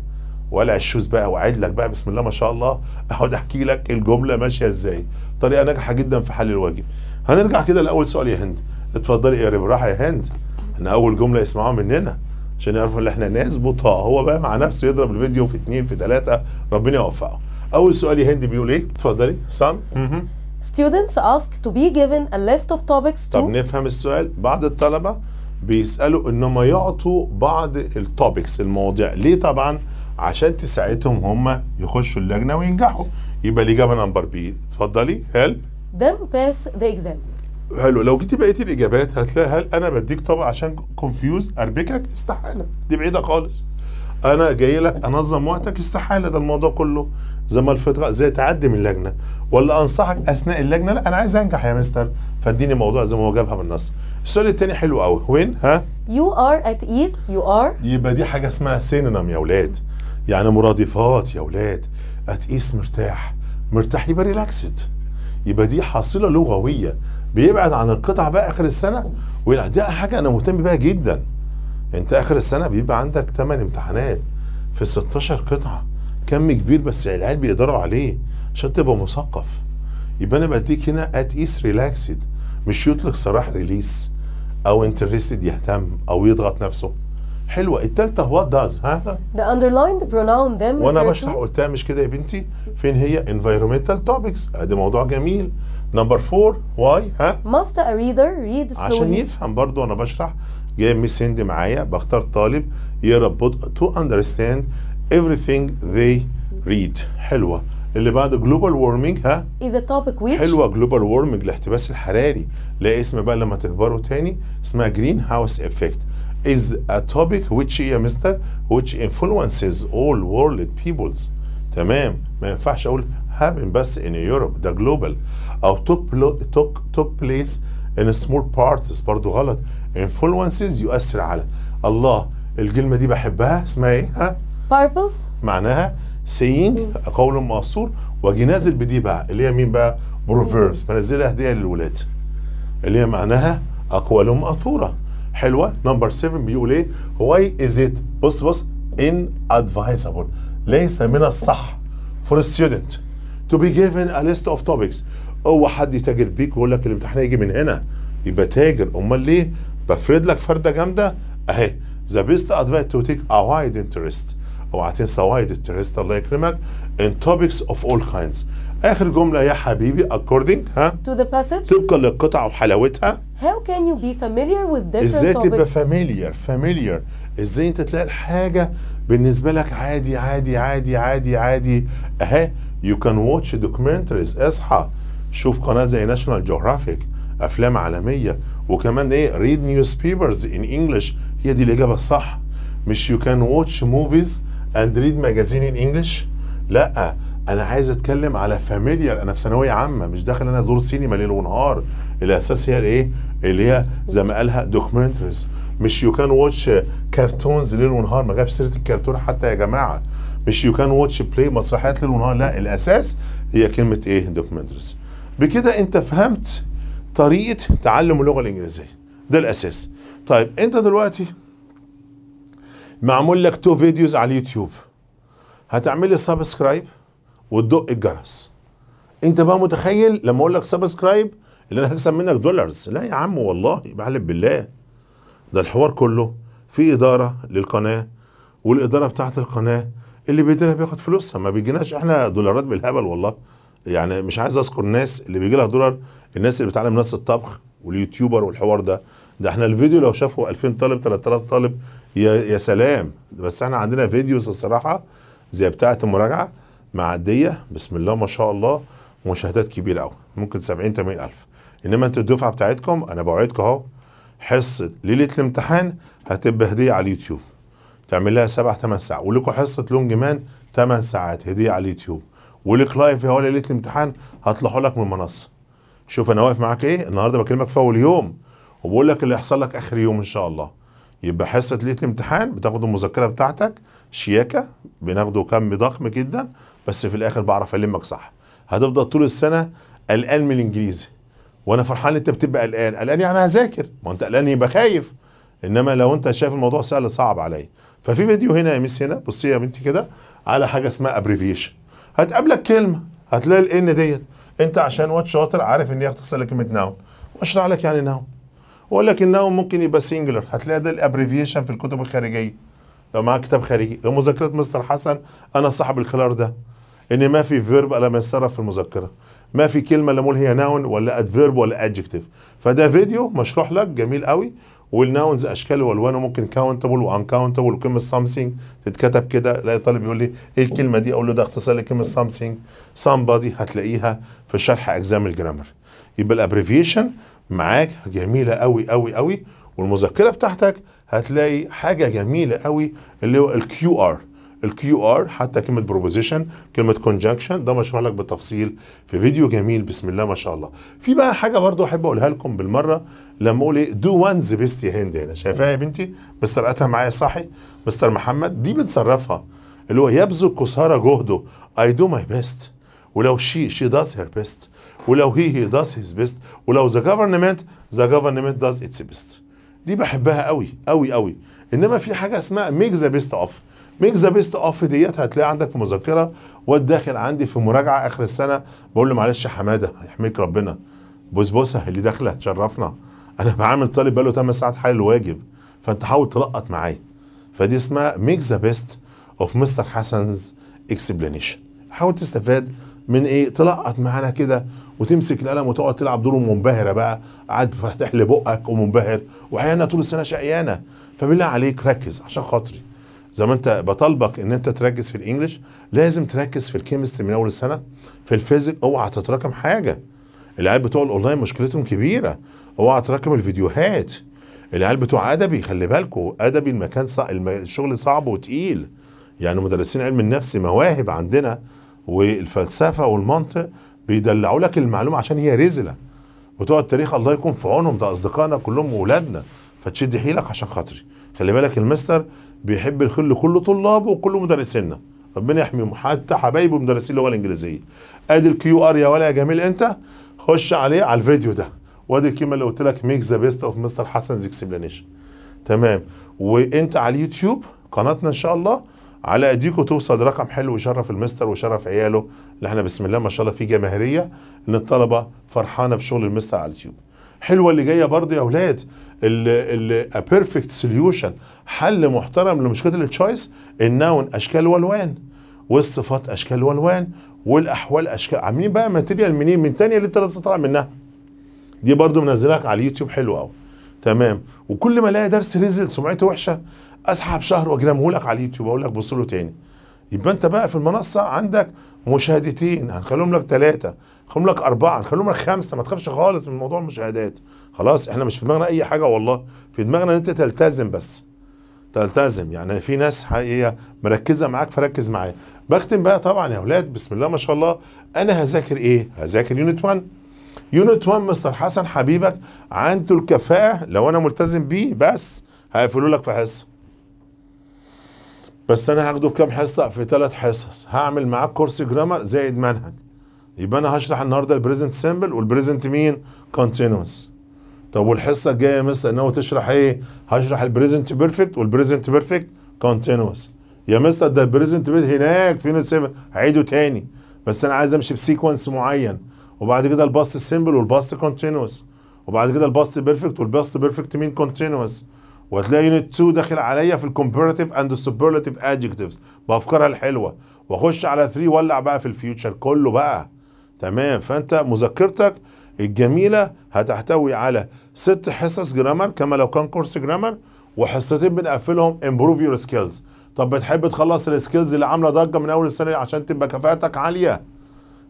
ولا ال choose بقى واعد لك بقى بسم الله ما شاء الله أقعد أحكي لك الجملة ماشية إزاي. طريقة ناجحة جدا في حل الواجب. هنرجع كده لأول سؤال يا هند. اتفضلي يا بالراحه يا هند. إحنا أول جملة يسمعوها مننا عشان يعرفوا إن إحنا ناس بطاء هو بقى مع نفسه يضرب الفيديو في اتنين في ثلاثة ربنا يوفقه. أول سؤال يا هند بيقول إيه؟ اتفضلي سام. Students ask to be given a list of topics طب to نفهم السؤال. بعض الطلبة بيسألوا انهم يعطوا بعض التوبكس المواضيع. ليه طبعا؟ عشان تساعدهم هم يخشوا اللجنة وينجحوا. يبقى الإجابة number B اتفضلي help them pass the exam. حلو. لو جيتي بقيتي الإجابات هتلاقي هل أنا بديك طبق عشان confuse أربكك استحالة. دي بعيدة خالص. أنا جاي لك أنظم وقتك استحالة ده الموضوع كله. زي ما الفطرة زي تعدي من اللجنة. ولا أنصحك أثناء اللجنة لأ أنا عايز أنجح يا مستر. فاديني موضوع زي ما هو جابها بالنص السؤال التاني حلو قوي When؟ ها؟ You are at ease. You are. يبقى دي حاجة اسمها synonym يا أولاد يعني مرادفات يا أولاد at ease مرتاح. مرتاح يبقى relaxed يبقى دي حصيلة لغوية. بيبعد عن القطع بقى آخر السنة. ولا دي حاجة أنا مهتم بيها جدا. انت آخر السنة بيبقى عندك 8 امتحانات في 16 قطعة. كم كبير بس العيال بيقدروا عليه عشان تبقى مثقف. يبقى أنا بديك هنا at ease relaxed مش يطلق سراح release أو interested يهتم أو يضغط نفسه. حلوة. التالتة What does ها؟ The underlined pronoun them وأنا بشرح قلتها مش كده يا بنتي؟ فين هي؟ environmental topics. أدي موضوع جميل. number four why ها؟ Must a reader read عشان يفهم برضو أنا بشرح جايب ميس هند معايا بختار طالب يقرا ببطء to understand everything they read. حلوة. اللي بعد global warming ها؟ Is a topic which? حلوة global warming الاحتباس الحراري. لا اسم بقى لما تكبروا تاني اسمها greenhouse effect is a topic which يا مستر which influences all world peoples. تمام. ما ينفعش أقول happen بس in Europe ده global. أو took, plo- took, took place in small parts برضو غلط. Influences يؤثر على. الله الكلمة دي بحبها. اسمها إيه؟ ها؟ Proverbs معناها saying قول مأثور واجي نازل بدي بقى. اللي هي مين بقى؟ proverbs بنزلها هديه للولاد. اللي هي معناها أقوال مأثورة. حلوة. number 7 بيقول إيه؟ why is it بص بص. inadvisable ليس من الصح for a student to be given a list of topics. هو حد يتاجر بيك ويقول لك الامتحان هيجي من هنا. يبقى تاجر. أمال ليه؟ بفرد لك فرده جامدة. أهي. The best advice to take a wide interest. أوعى تنسى wide interest. الله يكرمك. In topics of all kinds. آخر جملة يا حبيبي according ها؟ To the passage طبقا للقطع وحلاوتها. How can you be familiar with إزاي different تبقى topics familiar familiar إزاي أنت تلاقي الحاجة بالنسبة لك عادي عادي عادي عادي عادي؟ أهي. you can watch documentaries أصحى. شوف قناة زي National Geographic أفلام عالمية وكمان إيه read newspapers in English هي دي الإجابة الصح. مش you can watch movies and read magazine in English لأ أنا عايز أتكلم على familiar أنا في ثانوية عامة مش داخل أنا دور سينما ليل ونهار. الأساس هي الإيه؟ اللي هي زي ما قالها documentaries مش you can watch cartoons ليل ونهار ما جابش سيرة الكرتون حتى يا جماعة. مش you can watch play مسرحيات ليل ونهار لأ الأساس هي كلمة إيه؟ documentaries بكده انت فهمت طريقة تعلم اللغة الإنجليزية. ده الأساس. طيب انت دلوقتي معمول لك two videos على اليوتيوب. هتعملي subscribe وتدق الجرس. انت بقى متخيل لما أقول لك subscribe اللي أنا هكسب منك dollars لا يا عم والله بعلم بالله. ده الحوار كله في إدارة للقناة والإدارة بتاعت القناة اللي بيدينا بياخد فلوسها. ما بيجيناش إحنا دولارات بالهبل والله. يعني مش عايز أذكر الناس اللي بيجي لها دولار الناس اللي بتعلم ناس الطبخ وال YouTuber والحوار ده. ده إحنا الفيديو لو شافوا 2000 طالب 3000 طالب يا يا سلام. بس إحنا عندنا videos الصراحة زي بتاعة المراجعة معدية بسم الله ما شاء الله مشاهدات كبيرة قوي ممكن 70 80 ألف. إنما أنتوا الدفعة بتاعتكم أنا بوعدكم أهو حصة ليلة الامتحان هتبقى هدية على اليوتيوب. تعمل لها سبع ثمان ساعات ولكم حصة Longman ثمان ساعات هدية على اليوتيوب. ولك لايف يا ليله الامتحان هطلعوا لك من المنصه شوف أنا واقف معاك إيه؟ النهارده بكلمك في أول يوم وبقول لك اللي هيحصل لك آخر يوم إن شاء الله. يبقى حصة ليله الامتحان بتاخد المذكرة بتاعتك شياكة بناخده كم ضخم جدا بس في الآخر بعرف ألمك صح. هتفضل طول السنة قلقان من الإنجليزي. وأنا فرحان أنت بتبقى قلقان. قلقان يعني هذاكر. ما أنت قلقان يبقى خايف. إنما لو أنت شايف الموضوع سهل صعب عليا. ففي فيديو هنا يا ميس هنا بصي يا بنتي كده على حاجة اسمها abbreviation هتقابلك كلمة هتلاقي ال n ديت. انت عشان واد شاطر عارف ان هي اختصار لكلمه noun واشرح لك يعني noun وأقول لك ال noun ممكن يبقى singular هتلاقي ده ال abbreviation في الكتب الخارجية. لو معاك كتاب خارجي. مذكرة مستر حسن أنا صاحب الخيار ده. إن ما في verb إلا ما يتصرف في المذكرة. ما في كلمة لا هي noun ولا adverb ولا adjective فده فيديو مشروح لك جميل قوي. وال nouns أشكال وألوانه ممكن countable و uncountable وكلمه something تتكتب كده. الاقي طالب يقول لي إيه الكلمة دي؟ أقول له ده اختصار لكلمة something somebody هتلاقيها في شرح أجزام ال grammar. يبقى ال abbreviation معاك جميلة قوي قوي قوي والمذكرة بتاعتك هتلاقي حاجة جميلة قوي اللي هو ال QR ال QR حتى كلمة preposition كلمة conjunction ده مشروح لك بالتفصيل في فيديو جميل. بسم الله ما شاء الله. في بقى حاجة برضو أحب أقولها لكم بالمرة. لما أقول إيه؟ do one's best يا هند هنا. شايفاها يا بنتي؟ مستر اتها معايا صاحي. مستر محمد. دي بنصرفها. اللي هو يبذل قصارى جهده. I do my best ولو she she does her best ولو he he does his best ولو the government the government does its best دي بحبها قوي قوي قوي. إنما في حاجة اسمها make the best of make the best of ديت هتلاقي عندك في مذكره واد داخل عندي في مراجعة آخر السنة بقول له معلش يا حمادة يحميك ربنا. بوسبوسه اللي داخله تشرفنا أنا بعامل طالب بقاله 8 ساعات حل الواجب فأنت حاول تلقط معايا. فدي اسمها make the best of Mister Hassan's explanation حاول تستفاد من إيه؟ تلقط معانا كده وتمسك القلم وتقعد تلعب دور منبهرة بقى. قاعد فاتح لي بقك ومنبهر. وعيانه طول السنة شقيانة. فبالله عليك ركز عشان خاطري. زي ما أنت بطالبك إن أنت تركز في ال English لازم تركز في ال chemistry من أول السنة. في ال physics أوعى تتراكم حاجة. العيال بتوع الأونلاين مشكلتهم كبيرة. أوعى تراكم الفيديوهات. العيال بتوع أدبي خلي بالكم أدبي المكان صع... الم- الشغل صعب وتقيل. يعني مدرسين علم النفس مواهب عندنا. والفلسفة والمنطق بيدلعوا لك المعلومة عشان هي رزلة. بتوع التاريخ الله يكون في عونهم ده أصدقائنا كلهم واولادنا فتشد حيلك عشان خاطري. خلي بالك المستر بيحب الخير لكل طلابه وكل مدرسينا ربنا يحميهم. حتى حبايبه مدرسين اللغة الإنجليزية. أدي ال QR يا ولا يا جميل. أنت خش عليه على الفيديو ده. وأدي الكلمة اللي قلت لك. make the best of Mister Hassan explanation تمام. وأنت على اليوتيوب قناتنا إن شاء الله. على ايديكم توصل لرقم حلو يشرف المستر ويشرف عياله. اللي إحنا بسم الله ما شاء الله في جماهيرية إن الطلبة فرحانة بشغل المستر على اليوتيوب. حلوة اللي جاية برضه يا أولاد perfect solution حل محترم لمشكلة ال choice ال noun أشكال والوان. والصفات أشكال والوان والأحوال أشكال. عاملين بقى material منين؟ من تانية لسه طالع منها. دي برضو منزلك على اليوتيوب حلو قوي تمام. وكل ما الاقي درس نزل سمعته وحشة. أسحب شهر واجرمه لك على اليوتيوب أقول لك بص له تاني. يبقى أنت بقى في المنصة عندك مشاهدتين هنخليهم لك ثلاثة هنخليهم لك أربعة هنخليهم لك خمسة ما تخافش خالص من موضوع المشاهدات. خلاص إحنا مش في دماغنا أي حاجة والله في دماغنا إن أنت تلتزم بس. تلتزم يعني في ناس حقيقية مركزة معاك فركز معايا. بختم بقى طبعا يا أولاد بسم الله ما شاء الله. أنا هذاكر إيه؟ هذاكر unit 1 unit 1 مستر حسن حبيبك عنده الكفاءة لو أنا ملتزم بيه بس هقفله لك في حصة. بس أنا هاخده في كام حصة؟ في ثلاث حصص. هعمل معاك كورس grammar زائد منهج. يبقى أنا هشرح النهارده ال present simple وال present مين continuous طب والحصة الجاية مستر ناوي تشرح إيه؟ هشرح ال present perfect وال present perfect continuous يا مستر ده ال present perfect هناك في unit 7 هعيده تاني. بس أنا عايز أمشي ب sequence معين. وبعد كده ال past simple وال past continuous وبعد كده ال past perfect وال past perfect مين continuous وهتلاقي unit 2 داخل عليا في ال comparative and ال superlative adjectives بأفكارها الحلوة. وأخش على 3 ولع بقى في ال future كله بقى. تمام؟ فأنت مذكرتك الجميلة هتحتوي على ست حصص grammar كما لو كان كورس grammar وحصتين بنقفلهم improve your skills طب بتحب تخلص ال skills اللي عاملة ضجة من أول السنة عشان تبقى كفاءتك عالية؟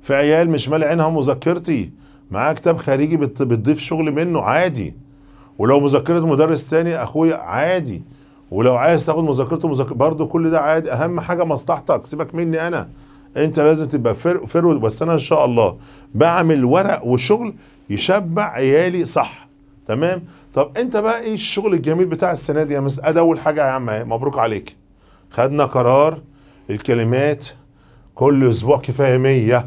في عيال مش مالي عينها مذكرتي معاه كتاب خارجي بت- بتضيف شغل منه عادي. ولو مذكره مدرس تاني أخويا عادي. ولو عايز تاخد مذكرته مذكرة برضه كل ده عادي. أهم حاجة مصلحتك سيبك مني أنا. أنت لازم تبقى فر فرو بس أنا إن شاء الله بعمل ورق وشغل يشبع عيالي صح. تمام؟ طب أنت بقى إيه الشغل الجميل بتاع السنة دي يا مس أدي أول حاجة يا عم مبروك عليك. خدنا قرار الكلمات كل أسبوع كفاية 100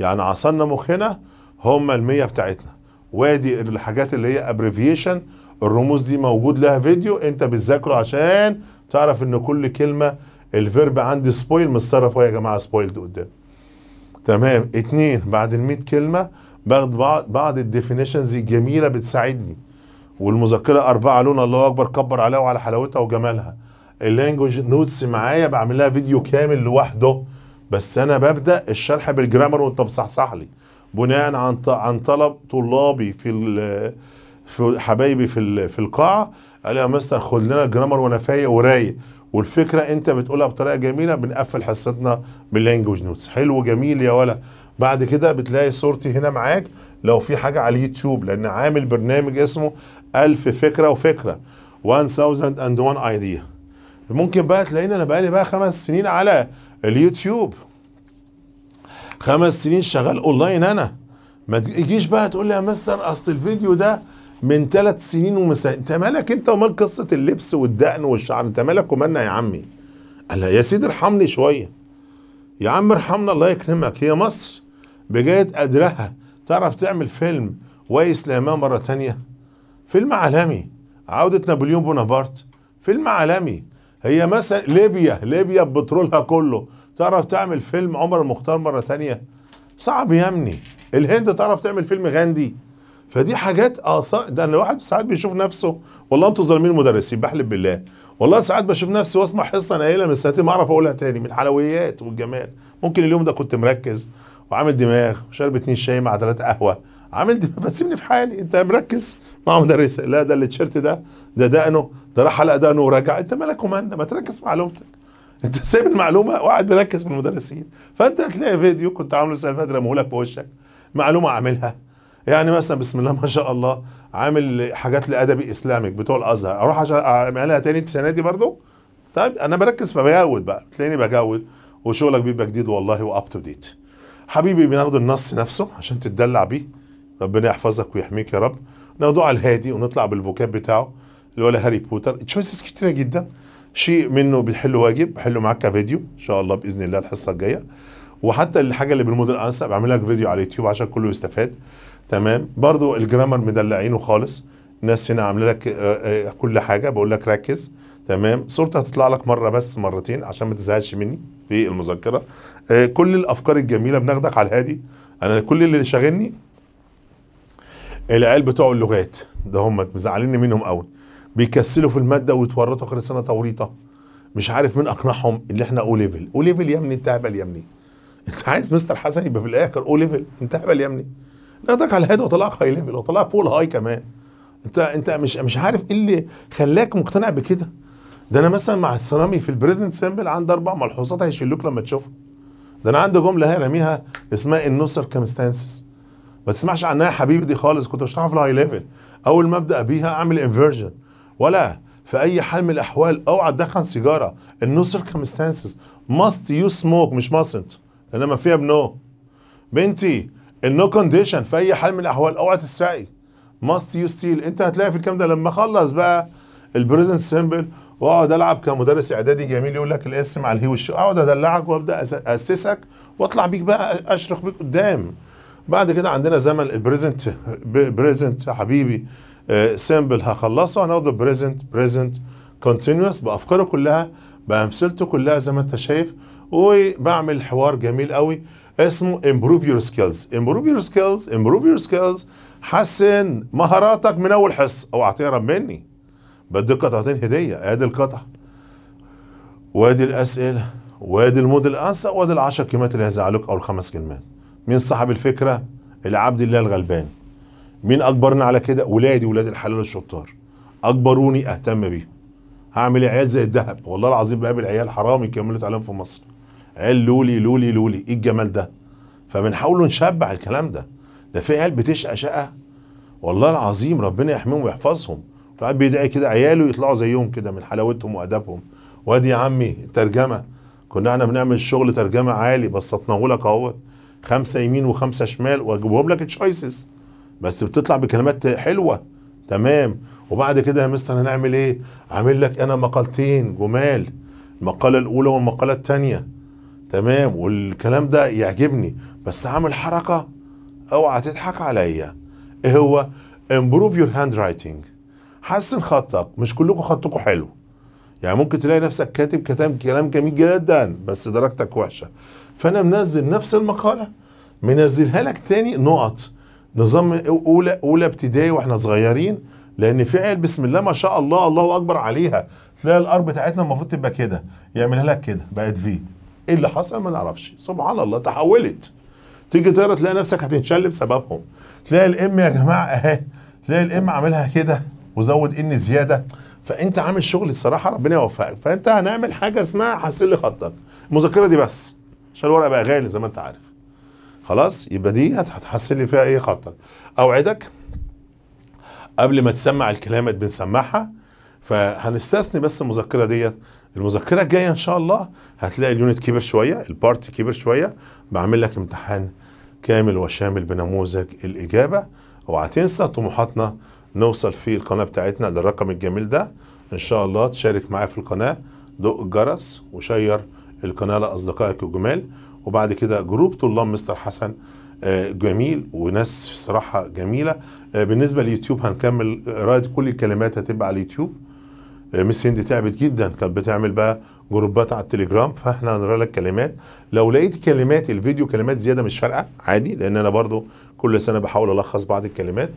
يعني عصرنا مخنا هم المية بتاعتنا. وادي الحاجات اللي هي abbreviation الرموز دي موجود لها فيديو انت بتذاكره عشان تعرف ان كل كلمة ال verb عندي spoil متصرف. اهو يا جماعة spoiled قدام. تمام. اتنين بعد ال 100 كلمة باخد بعض بعض ال definitions الجميلة بتساعدني. والمذكرة أربعة لون الله أكبر كبر عليها وعلى حلاوتها وجمالها. ال language notes معايا بعمل لها فيديو كامل لوحده. بس أنا ببدأ الشرح بال grammar وأنت بصحصح لي. بناء عن عن طلب طلابي في في حبايبي في في القاعة. قال يا مستر خد لنا ال grammar وأنا فايق ورايق. والفكرة انت بتقولها بطريقة جميلة بنقفل حصتنا بال language notes حلو جميل يا ولا بعد كده بتلاقي صورتي هنا معاك. لو في حاجة على اليوتيوب لأن عامل برنامج اسمه ألف فكرة وفكرة. 1001 idea ممكن بقى تلاقيني أنا بقالي بقى خمس سنين على اليوتيوب. خمس سنين شغال اونلاين أنا. ما تجيش بقى تقول لي يا مستر اصل الفيديو ده من ثلاث سنين ومسا انت مالك انت ومال قصة اللبس والدقن والشعر؟ انت مالك ومالنا يا عمي؟ قال يا سيدي ارحمني شوية. يا عم ارحمنا الله يكرمك. هي مصر بجلالة قدرها تعرف تعمل فيلم وإسلاماه مرة تانية. فيلم عالمي. عودة نابليون بونابرت. فيلم عالمي. هي مثلا ليبيا ليبيا ببترولها كله. تعرف تعمل فيلم عمر المختار مرة تانية؟ صعب يا ابني. الهند تعرف تعمل فيلم غاندي؟ فدي حاجات صح ده الواحد ساعات بيشوف نفسه. والله أنتوا ظالمين المدرسين بحلف بالله. والله ساعات بشوف نفسي وأسمع حصة أنا قايلها من سنتين ما أعرف أقولها تاني من الحلويات والجمال. ممكن اليوم ده كنت مركز. وعامل دماغ وشارب اتنين شاي مع ثلاثة قهوة. عامل دماغ فتسيبني في حالي. انت مركز. مع مدرسه لا ده التيشيرت ده ده دقنه ده راح حلق دقنه ورجع انت مالك ومالنا؟ ما تركز في معلومتك. انت سايب المعلومة وقاعد مركز في المدرسين. فانت هتلاقي فيديو كنت عامله السنة اللي فاتت رموهولك في وشك. معلومة عاملها. يعني مثلا بسم الله ما شاء الله عامل حاجات لادبي اسلامك بتوع الأزهر. أروح أعملها تاني السنة دي برضو؟ طيب أنا بركز فبجود بقى. تلاقيني بجود وشغلك بيبقى جديد والله و up to date حبيبي بناخد النص نفسه عشان تتدلع بيه. ربنا يحفظك ويحميك يا رب. ناخده على الهادي ونطلع بال vocab بتاعه اللي هو هاري بوتر. choices كتيرة جدا. شيء منه بنحله واجب بحله معاك كفيديو إن شاء الله بإذن الله الحصة الجاية. وحتى الحاجة اللي بالموديل أنسب بعمل لك فيديو على اليوتيوب عشان كله يستفاد. تمام؟ برضو ال grammar مدلعينه خالص. الناس هنا عاملة لك آه، آه، كل حاجة بقول لك ركز. تمام؟ صورتها هتطلع لك مرة بس مرتين عشان ما تزهقش مني في المذكره آه، كل الأفكار الجميلة بناخدك على الهادي. أنا كل اللي شاغلني العيال بتوع اللغات ده هم مزعليني منهم قوي. بيكسلوا في المادة ويتورطوا آخر السنة توريطة. مش عارف مين أقنعهم اللي إحنا O level O level يا ابني انت هبل يا ابني. أنت عايز مستر حسن يبقى في الآخر O level انت هبل يا ابني. ناخدك على الهادي وطلعك high level وطلعك فوق ال high كمان. انت انت مش مش عارف إيه اللي خلاك مقتنع بكده. ده أنا مثلا مع السيرامي في البريزنت سيمبل عندي أربع ملحوظات هيشيلوك لما تشوفها. ده أنا عندي جملة هي راميها اسمها النو سيركمستانسز ما تسمعش عنها يا حبيبي دي خالص كنت بشرحها في الهاي ليفل أول ما أبدأ بيها أعمل انفيرجن ولا في أي حال من الأحوال أوعى تدخن سيجارة. النو سيركمستانسز ماست يو سموك مش ماسنت إنما فيها بنو. بنتي النو كونديشن في أي حال من الأحوال أوعى تسرقي. must you steal. انت هتلاقي في الكلام ده لما اخلص بقى ال present simple واقعد العب كمدرس اعدادي جميل يقول لك ال s مع ال he وال she اقعد ادلعك وابدا اسسك واطلع بيك بقى اشرخ بيك قدام. بعد كده عندنا زمن ال present present حبيبي simple هخلصه. هناخده present present continuous بافكاره كلها بامثلته كلها زي ما انت شايف. وبعمل حوار جميل قوي اسمه improve your skills. Improve your skills improve your skills حسن مهاراتك من أول حصه اوعى تهرب مني. بديك قطعتين هدية. ادي القطع. وادي الأسئلة. وادي الموديل انسى وادي العشر كلمات اللي هيزعلوك أو الخمس كلمات. مين صاحب الفكرة؟ العبد الله الغلبان. مين اجبرنا على كده؟ ولادي ولاد الحلال الشطار اجبروني أهتم بيهم هعمل عيال زي الذهب. والله العظيم بقابل عيال حرام يكملوا تعليم في مصر. عيال لولي لولي لولي. إيه الجمال ده؟ فبنحاول نشبع الكلام ده. ده في عيال بتشقى شقة. والله العظيم ربنا يحميهم ويحفظهم. الواحد بيدعي كده عياله يطلعوا زيهم كده من حلاوتهم وأدبهم. وادي يا عمي ترجمة. كنا إحنا بنعمل شغل ترجمة عالي بسطناه لك اهوت خمسة يمين وخمسة شمال وأجيبهم لك تشويسز بس بتطلع بكلمات حلوة. تمام. وبعد كده يا مستر هنعمل إيه؟ عامل لك أنا مقالتين جمال. المقالة الأولى والمقالة الثانية تمام. والكلام ده يعجبني. بس عامل حركة. اوعى تضحك عليا إيه هو؟ Improve your handwriting. حسن خطك مش كلكم خطكم حلو. يعني ممكن تلاقي نفسك كاتب كلام كلام جميل جدا بس درجتك وحشة. فأنا منزل نفس المقالة. منزلها لك تاني نقط. نظام أولى أولى ابتدائي وإحنا صغيرين. لأن في عيال بسم الله ما شاء الله الله أكبر عليها. تلاقي ال R بتاعتنا المفروض تبقى كده. يعملها لك كده بقت في إيه اللي حصل؟ ما نعرفش. سبحان الله تحولت. تيجي تقرا تلاقي نفسك هتنشل بسببهم. تلاقي ال M يا جماعة اهي تلاقي ال M عاملها كده وزود N زيادة. فانت عامل شغل الصراحة ربنا يوفقك. فانت هنعمل حاجة اسمها حسن لي خطك. المذكره دي بس. عشان الورق بقى غالي زي ما انت عارف. خلاص؟ يبقى دي هت- هتحسن لي فيها إيه خطك. اوعدك قبل ما تسمع الكلمات بنسمعها فهنستثني بس المذكره ديت. المذكرة الجاية إن شاء الله هتلاقي ال unit كبر شوية ال part كبر شوية. بعمل لك امتحان كامل وشامل بنموذج الإجابة. اوعى تنسى طموحاتنا نوصل في القناة بتاعتنا للرقم الجميل ده. إن شاء الله تشارك معايا في القناة. دق الجرس و share القناة لأصدقائك الجمال. وبعد كده group طلاب مستر حسن آه، جميل وناس الصراحه جميلة. آه، بالنسبة لليوتيوب هنكمل قراءه كل الكلمات هتبقى على اليوتيوب. مس هند تعبت جدا. كانت بتعمل بقى جروبات على التليجرام فاحنا هنقرأ لك كلمات. لو لقيت كلمات الفيديو كلمات زيادة مش فارقة عادي لأن أنا برضو كل سنة بحاول ألخص بعض الكلمات.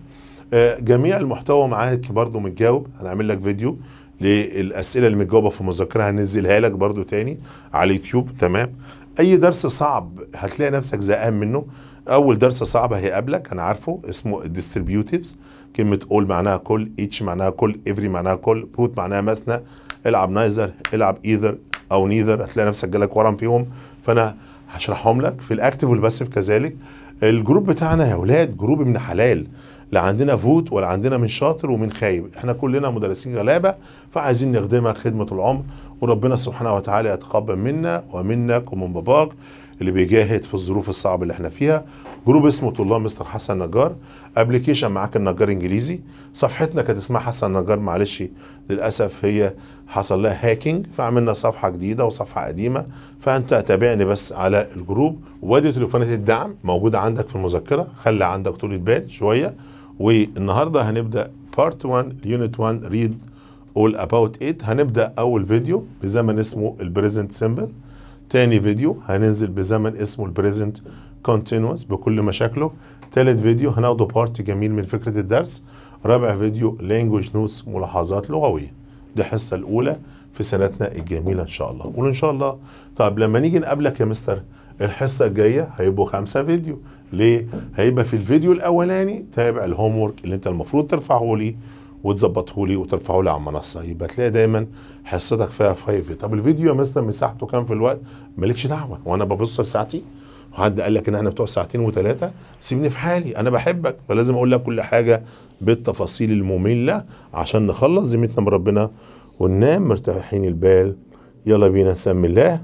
آه، جميع المحتوى معاك برضو متجاوب. هنعمل لك فيديو للأسئلة اللي متجاوبة في المذكره هننزلها لك برضو تاني على اليوتيوب. تمام؟ أي درس صعب هتلاقي نفسك زهقان منه. أول درس صعب هيقابلك أنا عارفه اسمه ال distributives كلمة all معناها كل each معناها كل every معناها كل both معناها مثنى العب neither العب either أو neither هتلاقي نفسك جالك ورم فيهم. فأنا هشرحهم لك. في ال active وال passive كذلك. ال group بتاعنا يا أولاد group ابن حلال. لا عندنا vote ولا عندنا من شاطر ومن خايب. إحنا كلنا مدرسين غلابة فعايزين نخدمك خدمة العمر. وربنا سبحانه وتعالى يتقبل منا ومنك ومن باباك. اللي بيجاهد في الظروف الصعبة اللي إحنا فيها. group اسمه طلاب مستر حسن نجار. application معاك النجار انجليزي. صفحتنا كانت اسمها حسن نجار معلش للأسف هي حصل لها hacking فعملنا صفحة جديدة وصفحة قديمة. فأنت تابعني بس على ال group. وادي تليفونات الدعم موجودة عندك في المذكرة. خلي عندك طولة بال شوية. والنهاردة هنبدأ part 1 unit 1 read all about it. هنبدأ أول فيديو بزمن اسمه ال present simple تاني فيديو هننزل بزمن اسمه ال present continuous بكل مشاكله. تالت فيديو هناخده part جميل من فكرة الدرس. رابع video language notes ملاحظات لغوية. دي الحصه الأولى في سنتنا الجميلة إن شاء الله. قول إن شاء الله. طب لما نيجي نقابلك يا مستر الحصة الجاية هيبقوا خمسة فيديو. ليه؟ هيبقى في الفيديو الأولاني تابع ال homework اللي أنت المفروض ترفعه لي. وتظبطه لي وترفعه لي على المنصة. يبقى تلاقي دايما حصتك فيها five. طب الفيديو يا مستر مساحته كام في الوقت؟ مالكش دعوة. وأنا ببص لساعتي وحد قال لك إن إحنا بتوع ساعتين وثلاثه سيبني في حالي. أنا بحبك. فلازم أقول لك كل حاجة بالتفاصيل المملة عشان نخلص ذمتنا من ربنا وننام مرتاحين البال. يلا بينا نسمي الله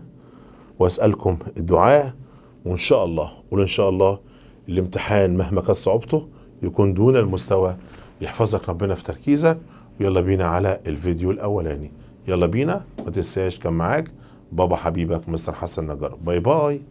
وأسألكم الدعاء. وإن شاء الله قول إن شاء الله الامتحان مهما كانت صعوبته يكون دون المستوى. يحفظك ربنا في تركيزك ويلا بينا على الفيديو الأولاني. يلا بينا ما تنساش كان معاك بابا حبيبك مستر حسن نجار. باي باي.